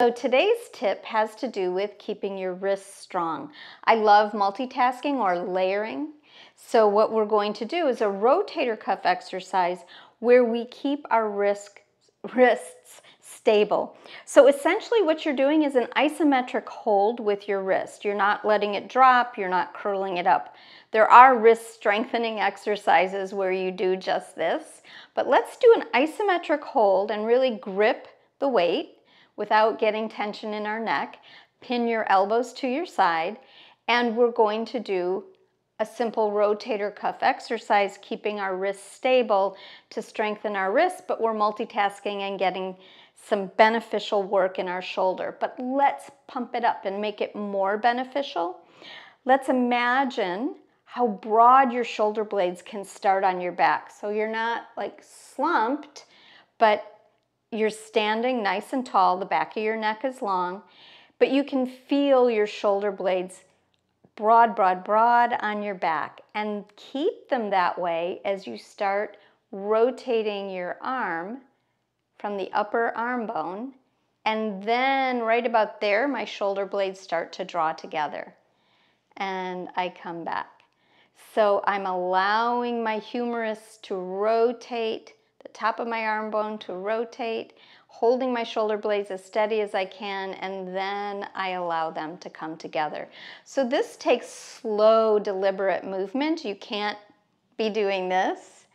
So today's tip has to do with keeping your wrists strong. I love multitasking or layering. So what we're going to do is a rotator cuff exercise where we keep our wrist, wrists stable. So essentially what you're doing is an isometric hold with your wrist. You're not letting it drop, you're not curling it up. There are wrist strengthening exercises where you do just this, but let's do an isometric hold and really grip the weight without getting tension in our neck. Pin your elbows to your side, and we're going to do a simple rotator cuff exercise, keeping our wrists stable to strengthen our wrists, but we're multitasking and getting some beneficial work in our shoulder. But let's pump it up and make it more beneficial. Let's imagine how broad your shoulder blades can start on your back. So you're not like slumped, but you're standing nice and tall, the back of your neck is long, but you can feel your shoulder blades broad, broad, broad on your back and keep them that way as you start rotating your arm from the upper arm bone. And then right about there, my shoulder blades start to draw together and I come back. So I'm allowing my humerus to rotate the top of my arm bone to rotate, holding my shoulder blades as steady as I can, and then I allow them to come together. So this takes slow, deliberate movement. You can't be doing this,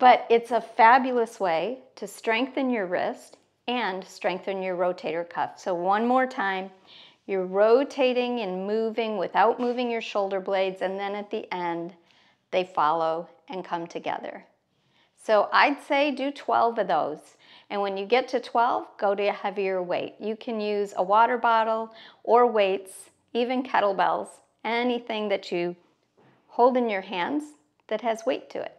but it's a fabulous way to strengthen your wrist and strengthen your rotator cuff. So one more time, you're rotating and moving without moving your shoulder blades, and then at the end, they follow and come together. So I'd say do 12 of those. And when you get to 12, go to a heavier weight. You can use a water bottle or weights, even kettlebells, anything that you hold in your hands that has weight to it.